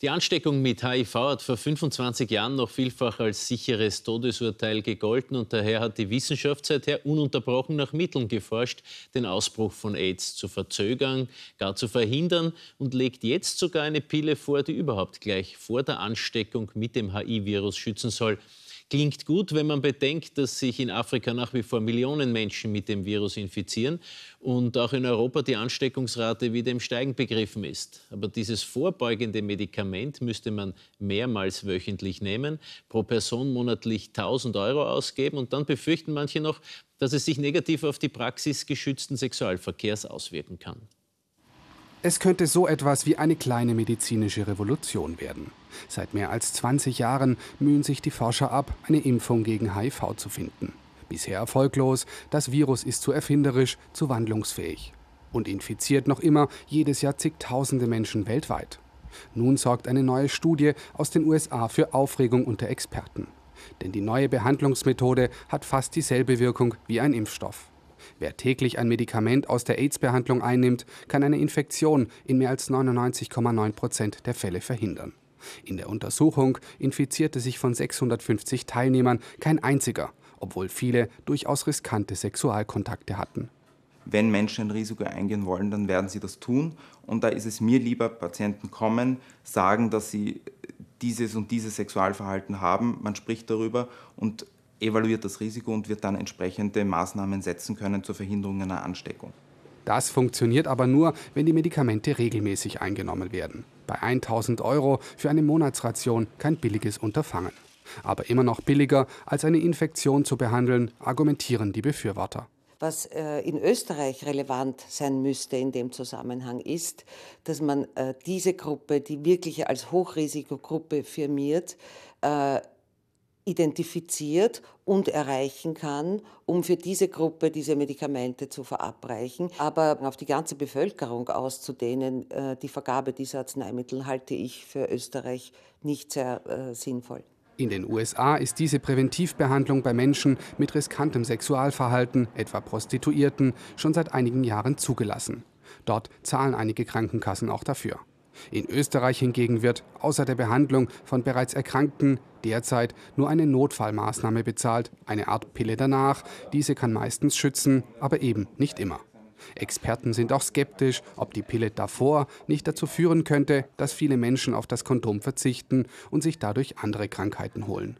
Die Ansteckung mit HIV hat vor 25 Jahren noch vielfach als sicheres Todesurteil gegolten und daher hat die Wissenschaft seither ununterbrochen nach Mitteln geforscht, den Ausbruch von AIDS zu verzögern, gar zu verhindern und legt jetzt sogar eine Pille vor, die überhaupt gleich vor der Ansteckung mit dem HIV-Virus schützen soll. Klingt gut, wenn man bedenkt, dass sich in Afrika nach wie vor Millionen Menschen mit dem Virus infizieren und auch in Europa die Ansteckungsrate wieder im Steigen begriffen ist. Aber dieses vorbeugende Medikament müsste man mehrmals wöchentlich nehmen, pro Person monatlich 1000 Euro ausgeben und dann befürchten manche noch, dass es sich negativ auf die Praxis geschützten Sexualverkehrs auswirken kann. Es könnte so etwas wie eine kleine medizinische Revolution werden. Seit mehr als 20 Jahren mühen sich die Forscher ab, eine Impfung gegen HIV zu finden. Bisher erfolglos, das Virus ist zu erfinderisch, zu wandlungsfähig. Und infiziert noch immer jedes Jahr zigtausende Menschen weltweit. Nun sorgt eine neue Studie aus den USA für Aufregung unter Experten. Denn die neue Behandlungsmethode hat fast dieselbe Wirkung wie ein Impfstoff. Wer täglich ein Medikament aus der AIDS-Behandlung einnimmt, kann eine Infektion in mehr als 99,9 Prozent der Fälle verhindern. In der Untersuchung infizierte sich von 650 Teilnehmern kein einziger, obwohl viele durchaus riskante Sexualkontakte hatten. Wenn Menschen ein Risiko eingehen wollen, dann werden sie das tun. Und da ist es mir lieber, Patienten kommen, sagen, dass sie dieses und dieses Sexualverhalten haben, man spricht darüber und evaluiert das Risiko und wird dann entsprechende Maßnahmen setzen können zur Verhinderung einer Ansteckung. Das funktioniert aber nur, wenn die Medikamente regelmäßig eingenommen werden. Bei 1000 Euro für eine Monatsration kein billiges Unterfangen. Aber immer noch billiger, als eine Infektion zu behandeln, argumentieren die Befürworter. Was äh, in Österreich relevant sein müsste in dem Zusammenhang ist, dass man äh, diese Gruppe, die wirklich als Hochrisikogruppe firmiert, äh, identifiziert und erreichen kann, um für diese Gruppe diese Medikamente zu verabreichen. Aber auf die ganze Bevölkerung auszudehnen, äh, die Vergabe dieser Arzneimittel halte ich für Österreich nicht sehr äh, sinnvoll. In den USA ist diese Präventivbehandlung bei Menschen mit riskantem Sexualverhalten, etwa Prostituierten, schon seit einigen Jahren zugelassen. Dort zahlen einige Krankenkassen auch dafür. In Österreich hingegen wird außer der Behandlung von bereits Erkrankten derzeit nur eine Notfallmaßnahme bezahlt, eine Art Pille danach. Diese kann meistens schützen, aber eben nicht immer. Experten sind auch skeptisch, ob die Pille davor nicht dazu führen könnte, dass viele Menschen auf das Kondom verzichten und sich dadurch andere Krankheiten holen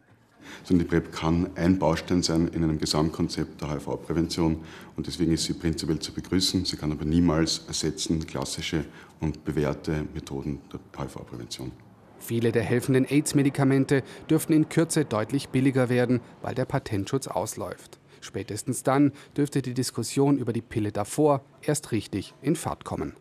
sondern die PrEP kann ein Baustein sein in einem Gesamtkonzept der HIV-Prävention und deswegen ist sie prinzipiell zu begrüßen. Sie kann aber niemals ersetzen klassische und bewährte Methoden der HIV-Prävention. Viele der helfenden AIDS-Medikamente dürften in Kürze deutlich billiger werden, weil der Patentschutz ausläuft. Spätestens dann dürfte die Diskussion über die Pille davor erst richtig in Fahrt kommen.